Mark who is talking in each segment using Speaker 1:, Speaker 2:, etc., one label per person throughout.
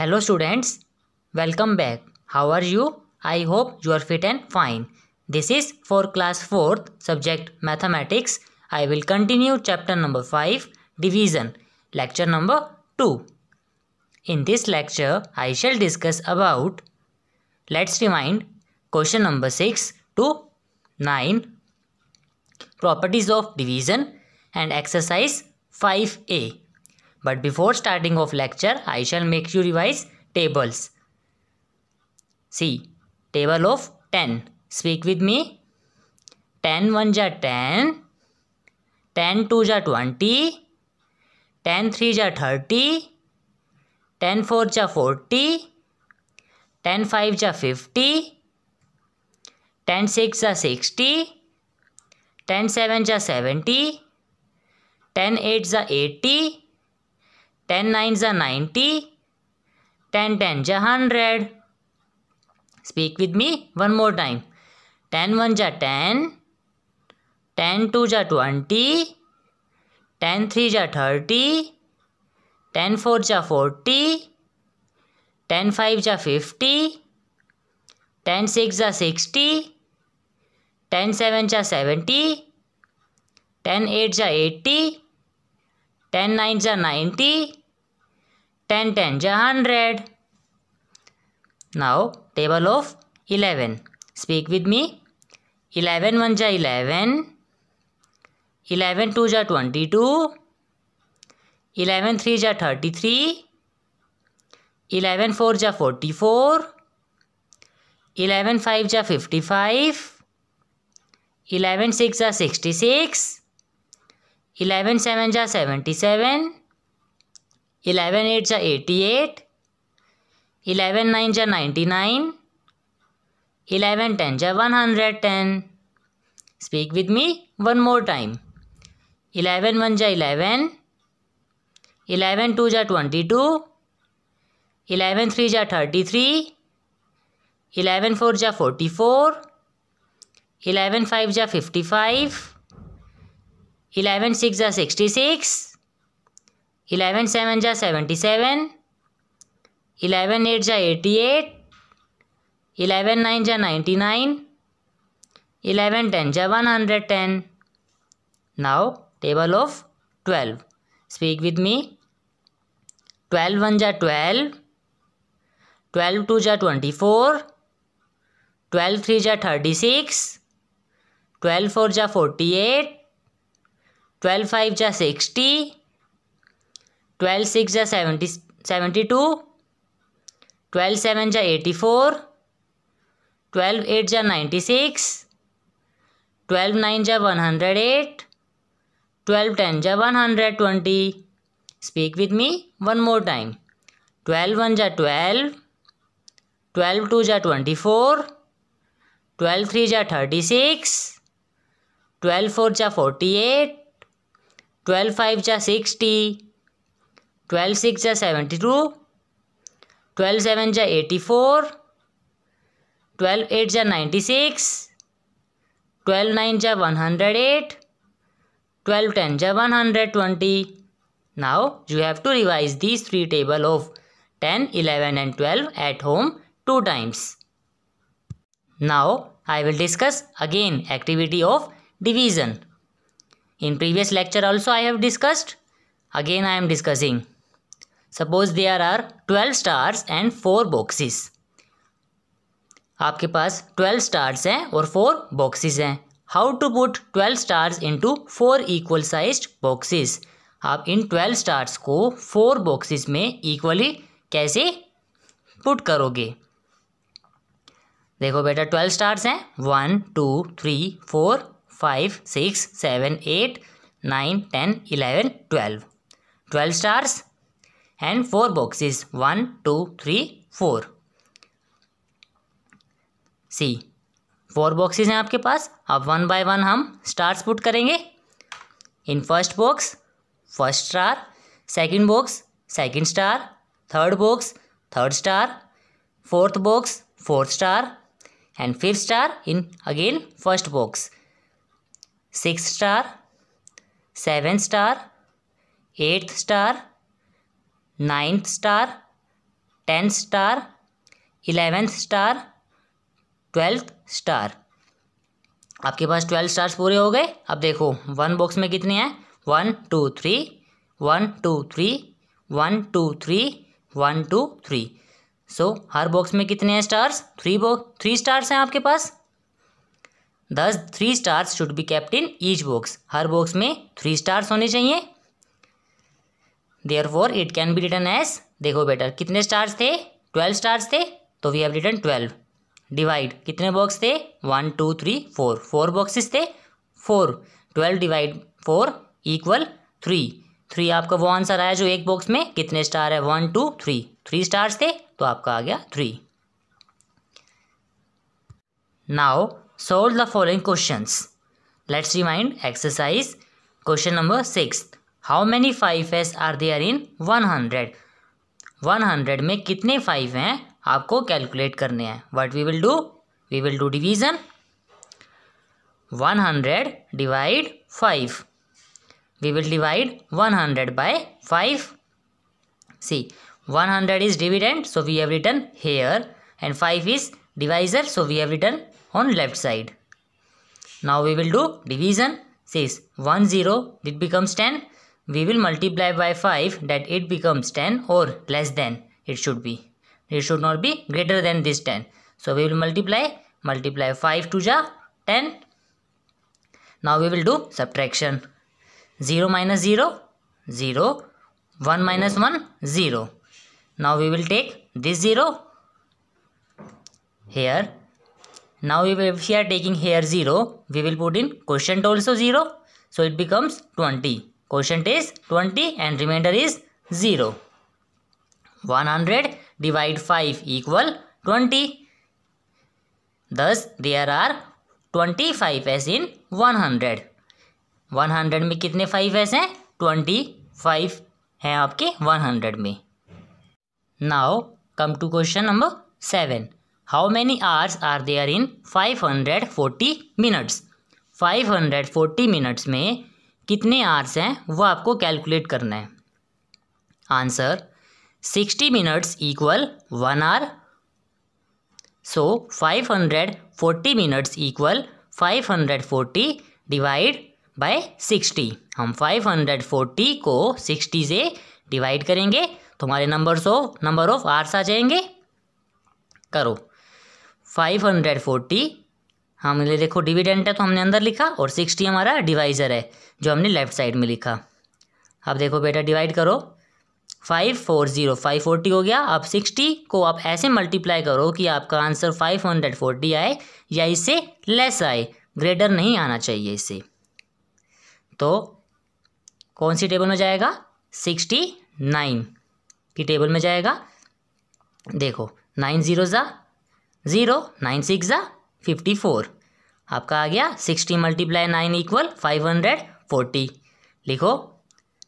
Speaker 1: Hello students, welcome back. How are you? I hope you are fit and fine. This is for class 4th subject mathematics. I will continue chapter number 5 division lecture number 2. In this lecture I shall discuss about let's remind question number 6 to 9 properties of division and exercise 5a. But before starting of lecture, I shall make you revise tables. See, table of 10. Speak with me. 10 1 ja 10. 10 2 ja 20. 10 3 ja 30. 10 4 ja 40. 10 5 ja 50. 10 6 ja 60. 10 7 ja 70. 10 8 ja 80. Ten nine ज़ा ninety ten ten जा hundred speak with me one more time ten one जा ten ten two जा twenty ten three जा thirty ten four जा forty ten five जा fifty ten six जा sixty ten seven जा seventy ten eight जा eighty ten nine जा ninety ten ten जा hundred now table of eleven speak with me eleven one जा eleven eleven two जा twenty two eleven three जा thirty three eleven four जा forty four eleven five जा fifty five eleven six जा sixty six eleven eight जा eighty eight eleven nine जा ninety nine eleven ten जा one hundred ten speak with me one more time eleven one जा eleven eleven two जा twenty two eleven three जा thirty three eleven four जा forty four eleven five जा fifty five eleven six जा sixty six eleven seven जा seventy seven, eleven eight जा eighty eight, eleven nine जा ninety nine, eleven ten जा one hundred ten. Now table of twelve speak with me twelve one जा twelve twelve two जा twenty four twelve three जा thirty six twelve four जा forty eight twelve five जा sixty twelve six जा seventy seventy two, twelve seven जा eighty four, twelve eight जा ninety six, twelve nine जा one hundred eight, twelve ten जा one hundred twenty. Speak with me one more time twelve one जा twelve twelve two जा twenty four, twelve three जा thirty six, twelve four जा forty eight, twelve five या sixty twelve six जा seventy two twelve seven जा eighty four twelve eight जा ninety six twelve nine जा one hundred eight twelve ten जा one hundred twenty now you have to revise these three table of ten eleven and twelve at home two times now I will discuss again activity of division. In previous lecture also i have discussed. Again, i am discussing suppose there are twelve stars and four boxes आपके पास twelve stars हैं और four boxes हैं। How to put twelve stars into four equal size boxes आप इन twelve stars को four boxes में equally कैसे पुट करोगे? देखो बेटा ट्वेल्व स्टार्स हैं। One two three four five six seven eight nine ten eleven twelve twelve stars and four boxes one two three four see four boxes हैं आपके पास। अब वन बाय वन हम स्टार्स पुट करेंगे। In first box first star second box second star third box third star fourth box fourth star and fifth star in again first box six star seven star eighth star ninth star, tenth star, eleventh star, twelfth star. आपके पास twelve stars पूरे हो गए? अब देखो one box में कितने हैं? One two three one two three one two three one two three so हर बॉक्स में कितने हैं stars three box three stars हैं आपके पास। Thus three stars should be kept in each box her box में three stars होने चाहिए। Therefore it can be written as देखो बेटा, कितने स्टार्स थे? ट्वेल्व स्टार्स थे तो we have written twelve divide कितने बॉक्स थे? One two three four four boxes थे? Four twelve divide four equal three three आपका वो आंसर आया जो एक बॉक्स में, कितने स्टार है? One two three three stars थे तो आपका आ गया three now solve the following questions let's remind exercise question number six how many fives are there in one hundred one hundred में कितने फाइव हैं? आपको कैलकुलेट करने हैं। What we will do we will do division one hundred divide five we will divide one hundred by five see one hundred is dividend so we have written here and five is divisor so we have written on left side now we will do division. Says 1 0 it becomes 10 we will multiply by 5 that it becomes 10 or less than it should be. It should not be greater than this 10 so we will multiply multiply 5 to ja 10 now we will do subtraction. 0 minus 0 0 1 minus 1 0 now we will take this 0 here. Now if we are taking here 0 we will put in quotient also 0 so it becomes 20 quotient is 20 and remainder is 0 100 divide 5 equal 20 thus, there are 25 as in 100 100 में कितने five ऐसे हैं? 25 हैं आपके 100 में. Now come to question number seven how many hours are there in five hundred forty minutes five hundred forty minutes में कितने hours हैं, वो आपको कैलकुलेट करना है। Answer sixty minutes equal one hour so five hundred forty minutes equal five hundred forty divide by sixty हम five hundred forty को sixty से डिवाइड करेंगे तो हमारे numbers of number of hours आ जाएँगे। करो। फाइव हंड्रेड फोर्टी हमने देखो डिविडेंट है तो हमने अंदर लिखा और सिक्सटी हमारा डिवाइज़र है, जो हमने लेफ़्ट साइड में लिखा। अब देखो बेटा डिवाइड करो। Five four zero five forty हो गया। अब सिक्सटी को आप ऐसे मल्टीप्लाई करो कि आपका आंसर फाइव हंड्रेड फोर्टी आए या इससे लेस आए। ग्रेटर नहीं आना चाहिए इससे तो कौन सी टेबल में जाएगा? सिक्सटी नाइन की टेबल में जाएगा। देखो नाइन ज़ीरो ज़ा ज़ीरो नाइन सिक्स ज़ा फिफ्टी फोर आपका आ गया sixty multiply nine equal five hundred forty लिखो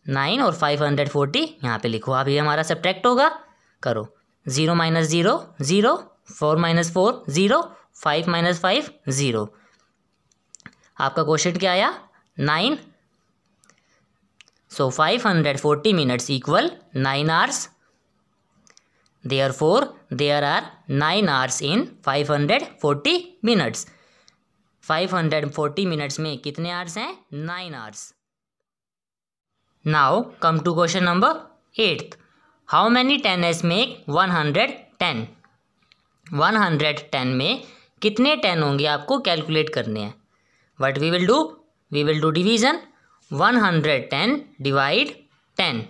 Speaker 1: नाइन और फाइव हंड्रेड फोर्टी यहाँ पर लिखो। अभी हमारा सब्ट्रैक्ट होगा। करो। Zero minus zero zero four minus four zero five minus five zero आपका क्वेश्चन क्या आया? Nine so five hundred forty minutes equal nine hours Therefore, there are 9 hours in 540 minutes. 540 minutes में कितने hours हैं 9 hours. Now come to question number 8th. How many 10s make 110? 110 में कितने 10 होंगे आपको कैलकुलेट करने हैं what we will do we will do division 110 divide 10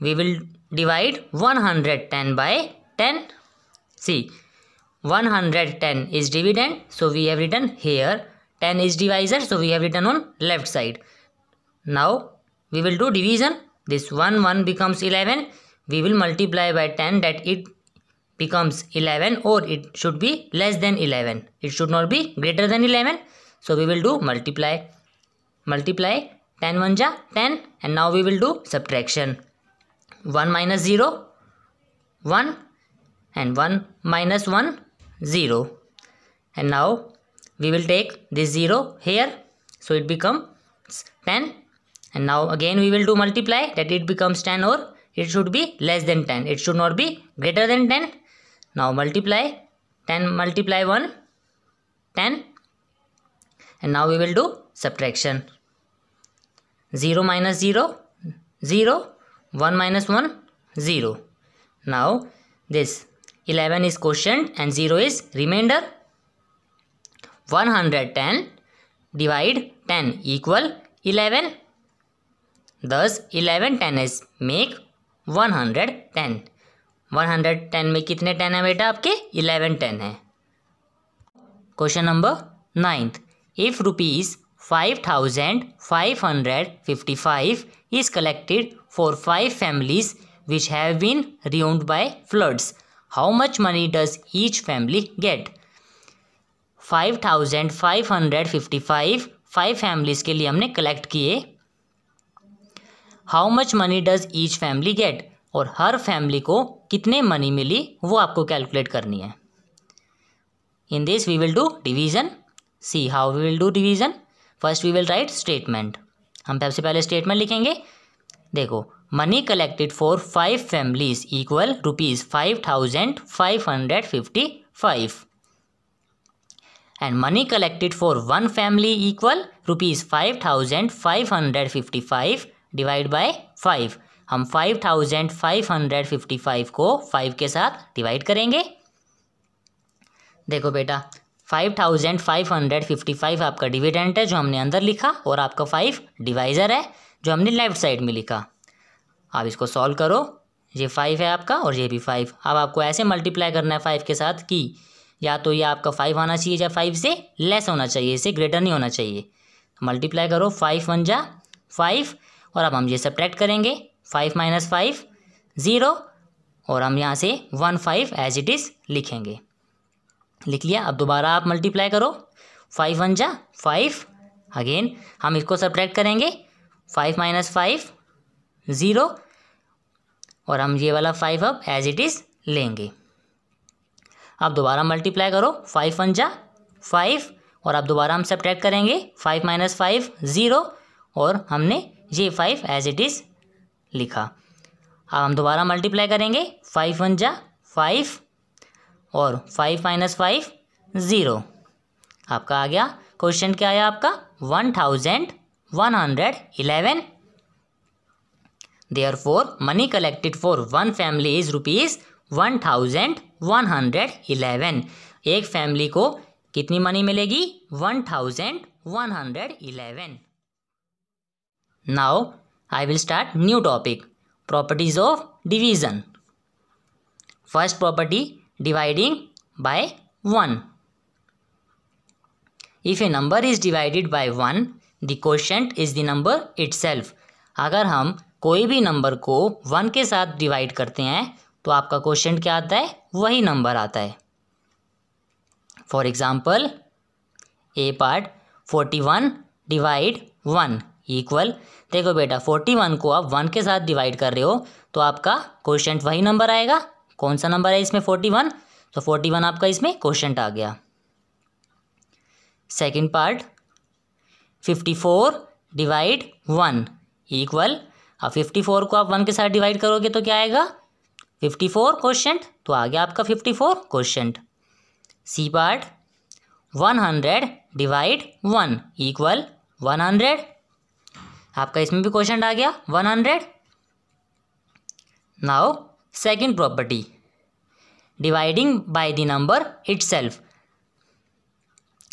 Speaker 1: we will divide 110 by 10 see 110 is dividend so we have written here. 10 is divisor so we have written on left side. Now we will do division. This 1 1 becomes 11 we will multiply by 10 that it becomes 11 or it should be less than 11 it should not be greater than 11 so we will do multiply. Multiply 10 1 ja 10 and now we will do subtraction 1 minus 0 1 and 1 minus 1 0 and now we will take this 0 here. So it becomes 10 and now again we will do multiply that it becomes 10 or it should be less than 10 it should not be greater than 10 now multiply 10 multiply 1 10 and now we will do subtraction. 0 minus 0 0 one minus one zero now this eleven is question and zero is reminder one hundred ten divide ten equal eleven दस eleven ten is make one hundred ten one hundred ten में कितने ten है बेटा आपके? Eleven ten है। Question number ninth if rupees five thousand five hundred fifty five is collected for five families which have been ruined by floods. How much money does each family get? Five thousand five hundred fifty five five families के लिए हमने collect किए। How much money does each family get और हर family को कितने money मिली, वो आपको कैलकुलेट करनी है। In this we will do division see how we will do division first we will write statement हम सबसे पहले स्टेटमेंट लिखेंगे। देखो money collected for five families equal rupees five thousand five hundred fifty five and money collected for one family equal rupees five thousand five hundred fifty five divide by five हम five thousand five hundred fifty five को five के साथ divide करेंगे। देखो बेटा five thousand five hundred fifty five आपका dividend है जो हमने अंदर लिखा और आपका फाइव डिवाइज़र है। जो हमने लेफ़्ट साइड में लिखा। आप इसको सॉल्व करो। ये फाइव है आपका और ये भी फाइव अब आपको ऐसे मल्टीप्लाई करना है फाइव के साथ कि या तो ये आपका फाइव आना चाहिए या फाइव से लेस होना चाहिए, इससे ग्रेटर नहीं होना चाहिए। मल्टीप्लाई करो फाइव वन जा फाइव और अब हम ये सब्ट्रैक्ट करेंगे फाइव माइनस फाइव ज़ीरो और हम यहाँ से one five as it is लिखेंगे। लिख लिया, अब दोबारा आप मल्टीप्लाई करो। फाइव वन जा फाइव अगेन हम इसको सब्ट्रैक्ट करेंगे। फाइव माइनस फाइव ज़ीरो और हम ये वाला फाइव अब एज इट इज़ लेंगे। अब दोबारा मल्टीप्लाई करो, फाइव वन जा फाइव, और अब दोबारा हम सब्ट्रैक्ट करेंगे, फाइव माइनस फाइव ज़ीरो, और हमने ये फाइव एज इट इज़ लिखा। अब हम दोबारा मल्टीप्लाई करेंगे, फाइव वन जा फाइव, और फाइव माइनस फाइव ज़ीरो। आपका आ गया, क्वेश्चन क्या आया आपका? One thousand one hundred eleven therefore money collected for one family is rupees one thousand one hundred eleven एक फैमिली को कितनी मनी मिलेगी? One thousand one hundred eleven now I will start new topic properties of division first property dividing by 1. If a number is divided by 1, the quotient is the number itself. अगर हम कोई भी number को one के साथ divide करते हैं तो आपका क्वेश्चन क्या आता है? वही नंबर आता है। For example a part forty one divide one equal देखो बेटा फोर्टी वन को आप वन के साथ डिवाइड कर रहे हो तो आपका क्वेश्चन वही नंबर आएगा। कौन सा नंबर है इसमें फोर्टी वन तो फोर्टी वन आपका इसमें क्वेश्चन आ गया। Second part fifty four divide one equal अब फिफ्टी फोर को आप वन के साथ डिवाइड करोगे तो क्या आएगा? फिफ्टी फोर क्वेश्चन तो आ गया आपका fifty four question C part one hundred divide one equal one hundred आपका इसमें भी क्वेश्चन आ गया one hundred now Second property, dividing by the number itself.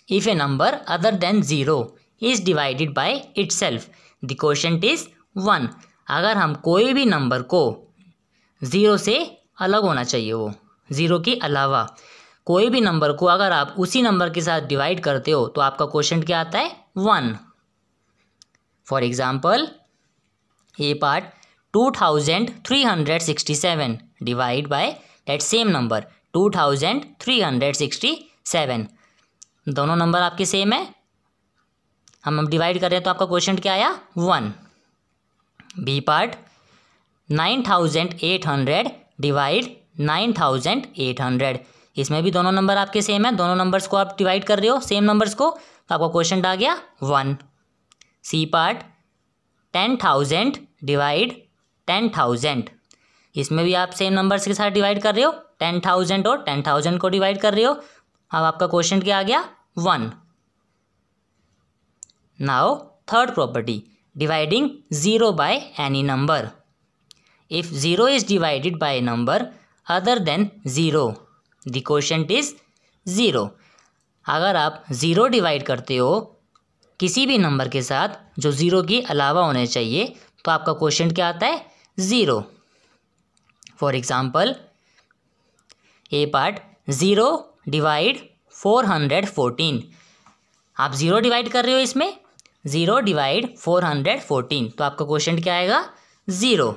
Speaker 1: If a number other than 0 is divided by itself, the quotient is 1. अगर हम कोई भी number को ज़ीरो से अलग होना चाहिए वो ज़ीरो के अलावा कोई भी नंबर को अगर आप उसी नंबर के साथ डिवाइड करते हो तो आपका क्वेश्चन क्या आता है? One for example a part two thousand three hundred sixty seven divide by that same number two thousand three hundred sixty seven दोनों नंबर आपके सेम है? हम अब डिवाइड कर रहे हैं तो आपका क्वेश्चन क्या आया? One B part nine thousand eight hundred divide nine thousand eight hundred इसमें भी दोनों नंबर आपके सेम है। दोनों नंबर्स को आप डिवाइड कर रहे हो सेम नंबर्स को तो आपका क्वेश्चन आ गया one C part ten thousand divide ten thousand इसमें भी आप सेम नंबर्स के साथ डिवाइड कर रहे हो टेन थाउज़ेंड और टेन थाउज़ेंड को डिवाइड कर रहे हो। अब आपका क्वेश्चन क्या आ गया? One now third property 0 by any number. If 0 is divided by a number other than 0 the quotient is 0 अगर आप ज़ीरो डिवाइड करते हो, किसी भी नंबर के साथ, जो ज़ीरो के अलावा होने चाहिए तो आपका क्वेश्चन क्या आता है? Zero for example a part zero divide four hundred fourteen आप ज़ीरो डिवाइड कर रहे हो इसमें? Zero divide four hundred fourteen. तो आपका क्वेश्चन क्या आएगा? Zero.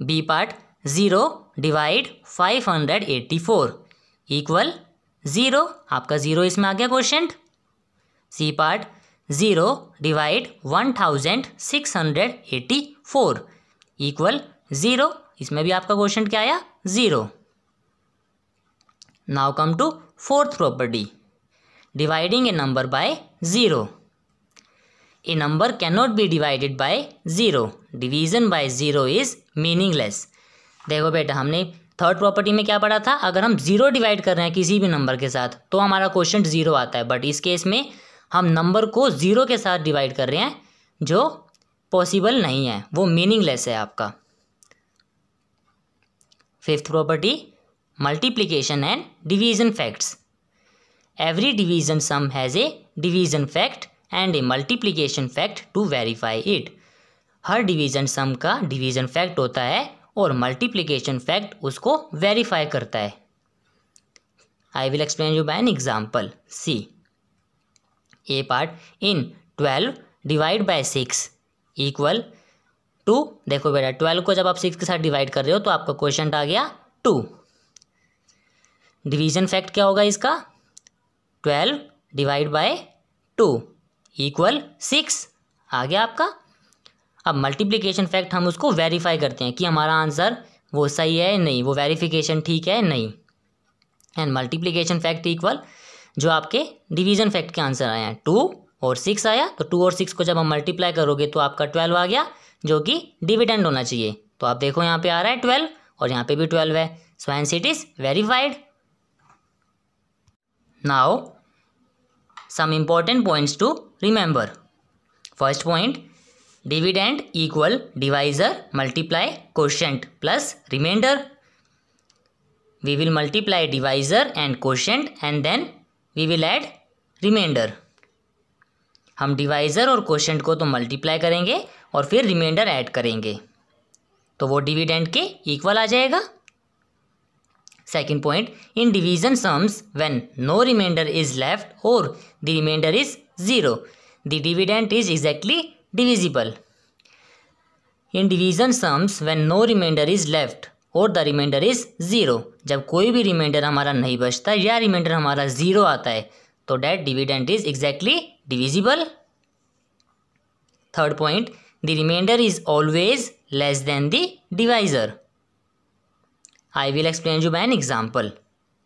Speaker 1: B part zero divide five hundred eighty four equal zero. आपका ज़ीरो इसमें आ गया question. C part zero divide one thousand six hundred eighty four equal zero. इसमें भी आपका क्वेश्चन क्या आया? Zero. Now come to fourth property. Dividing a number by zero a number cannot be divided by zero division by zero is meaningless देखो बेटा, हमने third property में क्या पढ़ा था? अगर हम ज़ीरो डिवाइड कर रहे हैं किसी भी नंबर के साथ तो हमारा क्वेश्चन ज़ीरो आता है। बट इस केस में हम नंबर को ज़ीरो के साथ डिवाइड कर रहे हैं, जो पॉसिबल नहीं है। वो मीनिंगलेस है आपका। Fifth property multiplication and division facts every division sum has a division fact and a multiplication fact to verify it her division sum का डिवीज़न फैक्ट होता है और मल्टीप्लीकेशन फैक्ट उसको वेरीफाई करता है। I will explain you by an example see a part in twelve divide by six equal two देखो बेटा twelve को जब आप सिक्स के साथ डिवाइड कर रहे हो तो आपका क्वेश्चन आ गया टू डिवीज़न फैक्ट क्या होगा इसका? Twelve divide by two equal six. आ गया आपका। अब मल्टीप्लिकेशन फैक्ट हम उसको वेरीफाई करते हैं कि हमारा आंसर वो सही है नहीं, वो वेरिफिकेशन ठीक है नहीं। एंड मल्टीप्लिकेशन फैक्ट इक्वल जो आपके डिवीज़न फैक्ट के आंसर आए हैं। टू और सिक्स आया तो टू और सिक्स को जब हम मल्टीप्लाई करोगे तो आपका ट्वेल्व आ गया, जो कि डिविडेंड होना चाहिए। तो आप देखो यहाँ पे आ रहा है ट्वेल्व और यहाँ पे भी ट्वेल्व है। So and it is verified now some important points to remember first point dividend equal divisor multiply quotient plus remainder we will multiply divisor and quotient and then we will add remainder हम divisor और question को तो multiply करेंगे और फिर reminder add करेंगे तो वो डिविडेंड के इक्वल आ जाएगा second point in division sums when no reminder is left और the reminder is zero the dividend is exactly divisible. In division sums, when no remainder is left और the reminder is zero जब कोई भी remainder हमारा नहीं बचता या remainder हमारा ज़ीरो आता है तो that dividend is exactly divisible third point the reminder is always less than the divisor I will explain you by an example.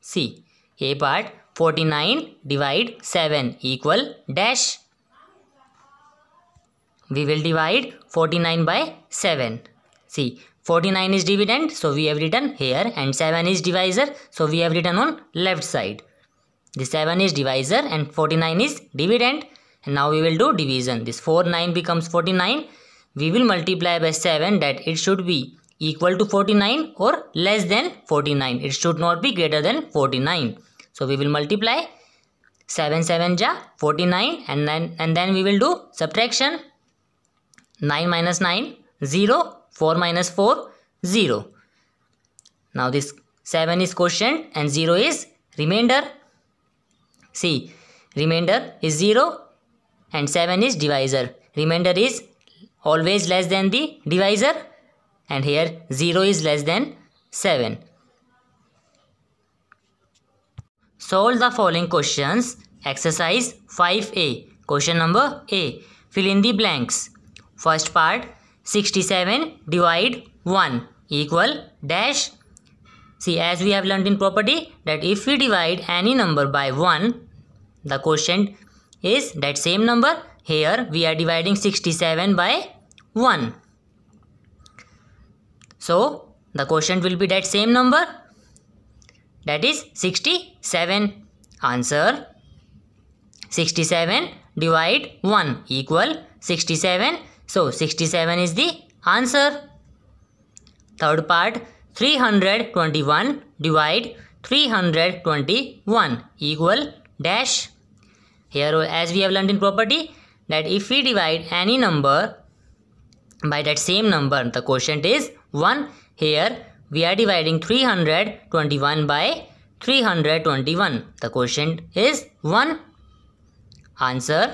Speaker 1: See, A part 49 divide 7 equal dash. We will divide 49 by 7. See, 49 is dividend so we have written here and 7 is divisor so we have written on left side. The 7 is divisor and 49 is dividend and now we will do division. This 4 9 becomes 49. We will multiply by 7 that it should be equal to 49 or less than 49. It should not be greater than 49. So we will multiply 7 7 ja 49 and then and then we will do subtraction 9 minus 9 0 4 minus 4 0. Now this 7 is quotient and 0 is remainder. See remainder is 0 and 7 is divisor. Remainder is always less than the divisor and here 0 is less than 7 solve the following questions exercise 5a question number a fill in the blanks First part 67 divide 1 equal dash. See as we have learned in property that if we divide any number by 1 the quotient is that same number. Here we are dividing 67 by 1. So the quotient will be that same number that is 67. Answer 67 divide 1 equal 67. So 67 is the answer. Third part 321 divide 321 equal dash. Here as we have learned in property that if we divide any number by that same number the quotient is 1 here we are dividing 321 by 321 the quotient is 1 answer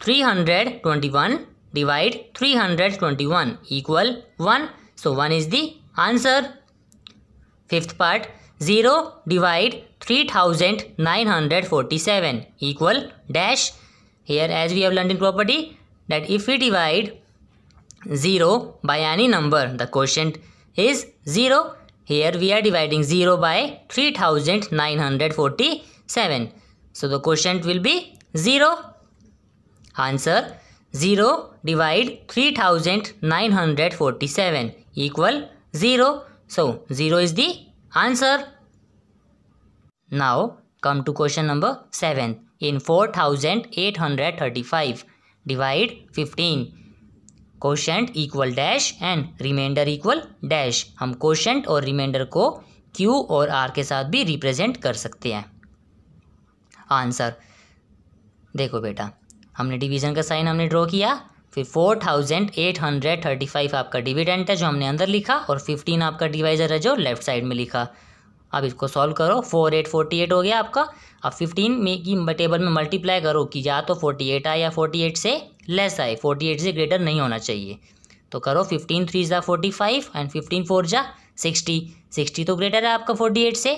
Speaker 1: 321 divide 321 equal 1 so 1 is the answer. Fifth part 0 divide 3947 equal dash. Here as we have learned in property that if we divide 0 by any number. The quotient is 0. Here we are dividing 0 by 3947. So the quotient will be 0. Answer 0 divide 3947 equal 0. So 0 is the answer. Now come to question number 7. In 4835 divide 15 quotient equal dash and reminder equal dash हम quotient और reminder को Q और R के साथ भी represent कर सकते हैं। आंसर। देखो बेटा, हमने डिवीज़न का साइन हमने ड्रॉ किया, फिर four thousand eight hundred thirty five आपका डिविडेंट है जो हमने अंदर लिखा और फिफ्टीन आपका डिवाइज़र है जो लेफ़्ट साइड में लिखा। अब इसको सॉल्व करो फोर एट फोर्टी एट हो गया आपका। अब फिफ्टीन में की टेबल में मल्टीप्लाई करो कि या तो फोर्टी एट आए या फोर्टी एट से लेस आए। फोर्टी एट से ग्रेटर नहीं होना चाहिए। तो करो फिफ्टीन थ्री ज़ा forty five and fifteen four जा सिक्सटी सिक्सटी तो ग्रेटर है आपका फोर्टी एट से।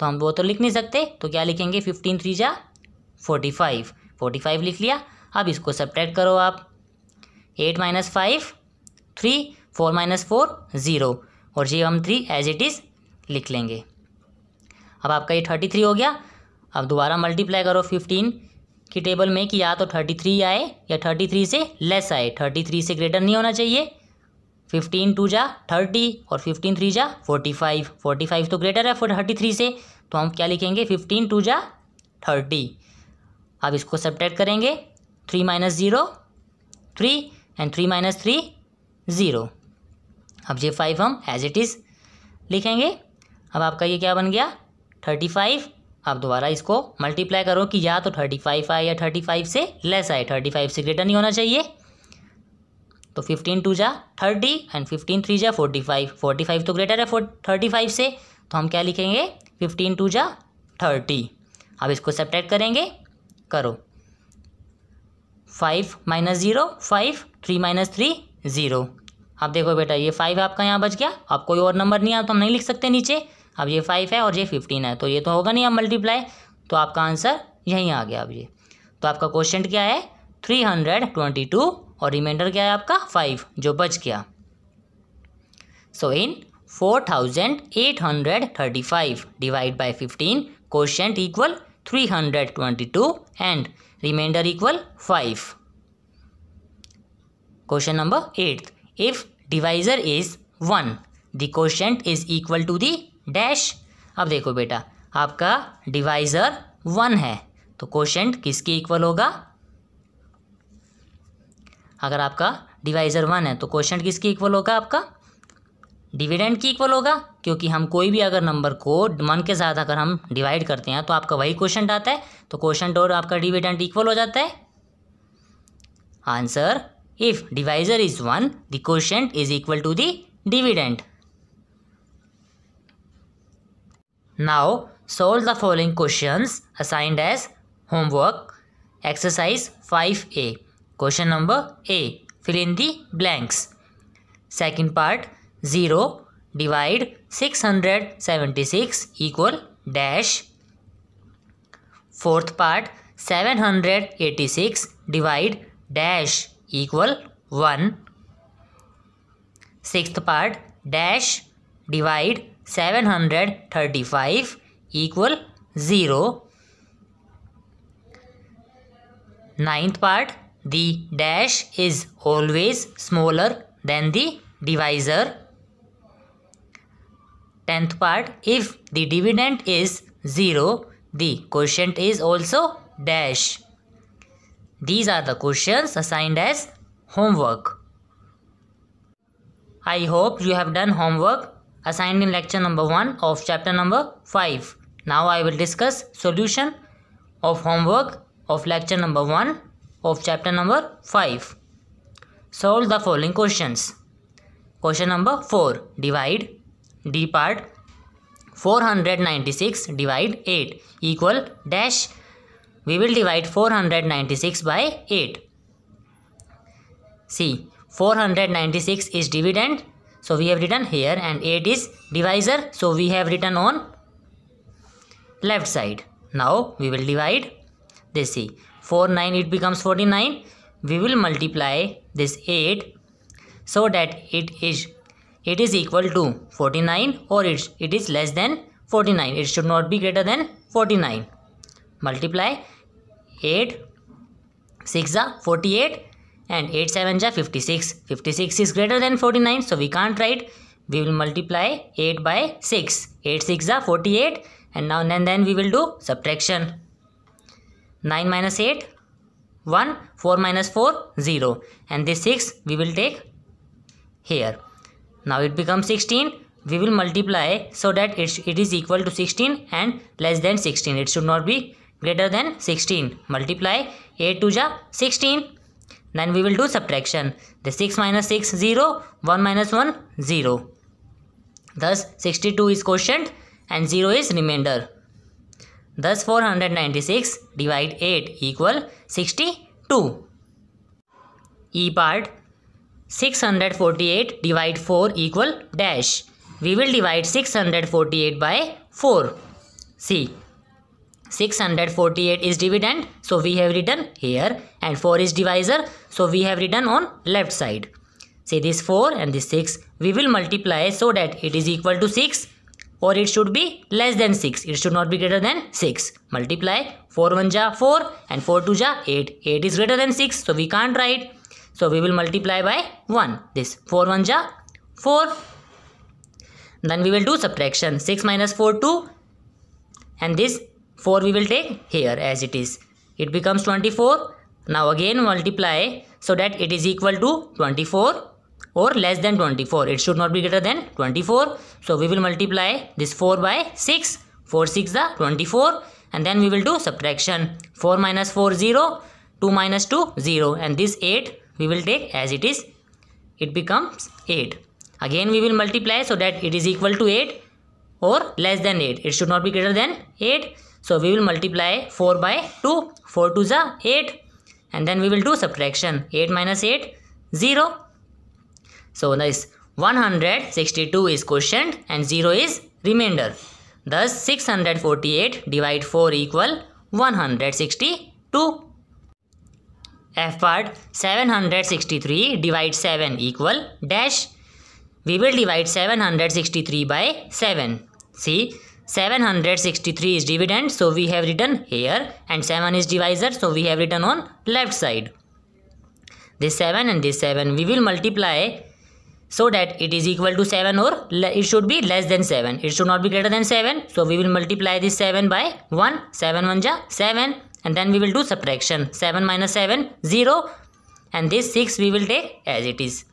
Speaker 1: तो हम वो तो लिख नहीं सकते। तो क्या लिखेंगे? फिफ्टीन थ्री जा फोर्टी फाइव फोर्टी फाइव लिख लिया। अब इसको सब्ट्रैक्ट करो आप। Eight minus five three four minus four zero और जी हम थ्री एज इट इज़ लिख लेंगे। अब आपका ये थर्टी थ्री हो गया। अब दोबारा मल्टीप्लाई करो फिफ्टीन की टेबल में कि या तो थर्टी थ्री आए या थर्टी थ्री से लेस आए। थर्टी थ्री से ग्रेटर नहीं होना चाहिए। फिफ्टीन टू जा थर्टी और फिफ्टीन थ्री जा फोर्टी फाइव फोर्टी फाइव तो ग्रेटर है थर्टी थ्री से। तो हम क्या लिखेंगे? फिफ्टीन टू जा थर्टी अब इसको सब्ट्रैक्ट करेंगे। Three minus zero three and three minus three zero अब ये फाइव हम एज इट इज़ लिखेंगे। अब आपका ये क्या बन गया? थर्टी फाइव, आप दोबारा इसको मल्टीप्लाई करो कि या तो थर्टी फाइव आए या थर्टी फाइव से लेस आए। थर्टी फाइव से ग्रेटर नहीं होना चाहिए। तो फिफ्टीन टू जा थर्टी एंड फिफ्टीन थ्री जा फोर्टी फाइव फोर्टी फाइव तो ग्रेटर है थर्टी फाइव से। तो हम क्या लिखेंगे? फिफ्टीन टू जा थर्टी अब इसको सेपरेट करेंगे। करो। Five minus zero five three minus three zero अब देखो बेटा, ये फाइव आपका यहाँ बच गया। अब कोई और नंबर नहीं आया तो हम नहीं लिख सकते नीचे। अब ये फाइव है और ये फिफ्टीन है तो ये तो होगा नहीं अब मल्टीप्लाई तो आपका आंसर यहीं आ गया अब ये। तो आपका क्वेश्चन क्या है? थ्री हंड्रेड ट्वेंटी टू और रिमाइंडर क्या है आपका? फाइव जो बच गया। So in four thousand eight hundred thirty five divide by fifteen question equal three hundred twenty two and reminder equal five question number eighth if divisor is one the question is equal to the dash. अब देखो बेटा, आपका divisor one है तो question किसके equal होगा? अगर आपका डिवाइज़र वन है तो क्वेश्चन किसके इक्वल होगा आपका? डिविडेंड की इक्वल होगा, क्योंकि हम कोई भी अगर नंबर को वन के साथ अगर हम डिवाइड करते हैं तो आपका वही क्वेश्चन आता है तो क्वेश्चन और आपका डिविडेंड इक्वल हो जाता है। Answer if divisor is one the question is equal to the dividend Now solve the following questions assigned as homework. Exercise 5A. Question number A. Fill in the blanks. Second part 0 divide 676 equal dash. Fourth part 786 divide dash equal 1. Sixth part dash divide 735 equal 0. Ninth part, the dash is always smaller than the divisor. Tenth part, if the dividend is 0, the quotient is also dash. These are the questions assigned as homework. I hope you have done homework assigned in lecture number 1 of chapter number 5. Now I will discuss solution of homework of lecture number 1 of chapter number 5. Solve the following questions. Question number 4. Divide D part 496 divide 8 equal dash. We will divide 496 by 8. See 496 is dividend so we have written here and 8 is divisor. So we have written on left side. Now we will divide this see 4 9 it becomes 49 we will multiply this 8 so that it is it is equal to 49 or it, it is less than 49 it should not be greater than 49 multiply 8 6 are 48 and 8 7 ja 56 56 is greater than 49 so we can't write. We will multiply 8 by 6 8 6 are 48 and now and then we will do subtraction. 9 minus 8 1 4 minus 4 0 and this 6 we will take here. Now it becomes 16 we will multiply so that it, it is equal to 16 and less than 16 it should not be greater than 16 multiply 8 to ja 16 then we will do subtraction. The 6 minus 6, 0. 1 minus 1, 0. Thus 62 is quotient and 0 is remainder. Thus 496 divide 8 equal 62. E part 648 divide 4 equal dash. We will divide 648 by 4. See 648 is dividend so we have written here and 4 is divisor so we have written on left side. Say this 4 and this 6 we will multiply so that it is equal to 6 or it should be less than 6 it should not be greater than 6 multiply 4 1 ja 4 and 4 2 ja 8 8 is greater than 6 so we can't write. So we will multiply by 1 this 4 1 ja 4 then we will do subtraction. 6 minus 4 2 and this 4 we will take here as it is. It becomes 24. Now again multiply so that it is equal to 24 or less than 24. It should not be greater than 24. So we will multiply this 4 by 6. 4 6 the 24 and then we will do subtraction. 4 minus 4 0. 2 minus 2 0 and this 8 we will take as it is. It becomes 8. Again we will multiply so that it is equal to 8 or less than 8. It should not be greater than 8. So we will multiply 4 by 2. 4 to the 8 and then we will do subtraction. 8 minus 8 0. So this 162 is quotient and 0 is remainder. Thus 648 divide 4 equal 162. F part 763 divide 7 equal dash. We will divide 763 by 7. See 763 is dividend so we have written here and 7 is divisor so we have written on left side. This 7 and this 7 we will multiply so that it is equal to 7 or it should be less than 7. It should not be greater than 7. So we will multiply this 7 by 1. 7 1 ja 7 and then we will do subtraction. 7 minus 7 0 and this 6 we will take as it is.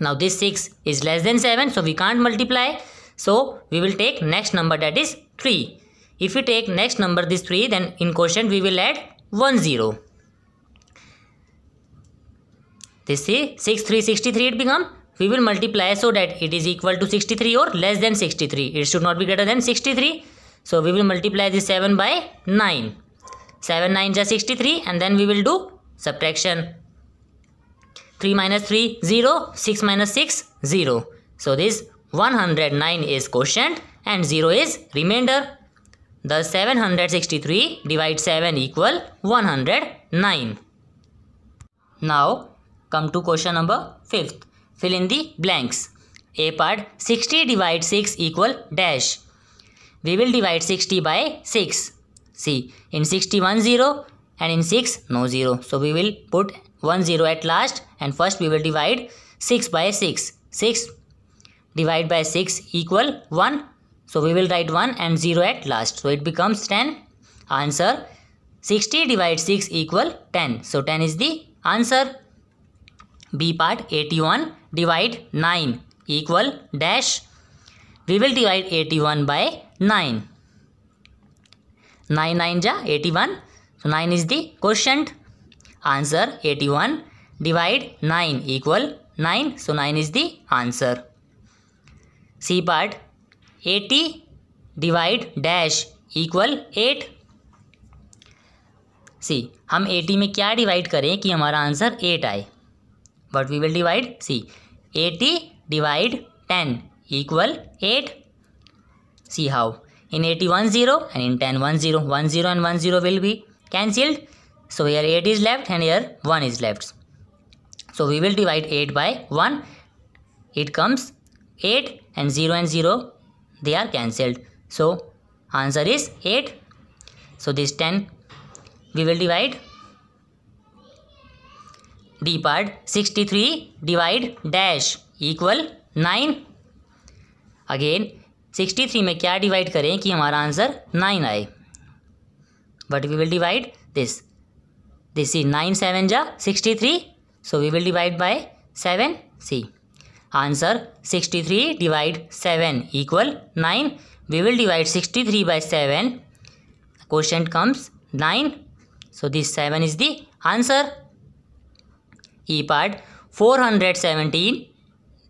Speaker 1: Now this 6 is less than 7 so we can't multiply. So we will take next number that is 3. If we take next number this 3 then in quotient we will add 1 0. This is 6 3 63 it become. We will multiply so that it is equal to 63 or less than 63. It should not be greater than 63. So we will multiply this 7 by 9. 7 9 is 63 and then we will do subtraction. 3 minus 3 0 6 minus 6 0. So this 109 is quotient and 0 is remainder. The 763 divide 7 equal 109. Now come to question number 5th. Fill in the blanks. A part 60 divide 6 equal dash. We will divide 60 by 6. See in 61 0 and in 6 no 0. So we will put 1 0 at last and first we will divide 6 by 6. 6 divide by 6 equal 1 so we will write 1 and 0 at last. So it becomes 10 answer 60 divide 6 equal 10 so 10 is the answer. B part 81 divide 9 equal dash. We will divide 81 by 9 9 9 ja 81 so 9 is the quotient. Answer 81 divide 9 equal 9 so 9 is the answer C part eighty divide dash equal eight. See, हम eighty में क्या divide करें कि हमारा answer eight आए? But we will divide see eighty divide ten equal eight. See, how? In eighty one zero and in ten one zero one zero and one zero will be cancelled so here eight is left and here one is left so we will divide eight by one it comes eight and 0 and 0 they are cancelled. So, answer is 8 so, this 10 we will divide d part 63 divide dash equal nine again sixty three में क्या divide करें कि हमारा answer nine आए? But we will divide this this is nine seven जा sixty three so we will divide by seven see answer sixty three divide seven equal nine. We will divide sixty three by seven. Question comes nine. So, this 7 is the answer. E part 417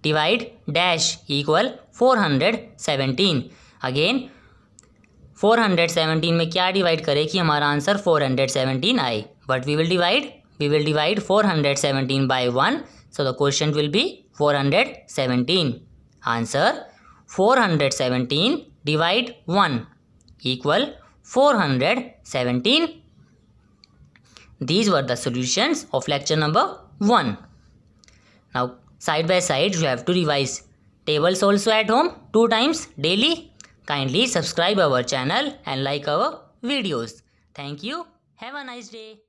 Speaker 1: divide dash equal 417 again 417 में क्या divide करें कि हमारा answer 417 आए। But we will divide we will divide 417 by one so the question will be 417. Answer 417 divide 1 equal 417. These were the solutions of lecture number 1. Now side by side you have to revise tables also at home two times daily. Kindly subscribe our channel and like our videos. Thank you. Have a nice day.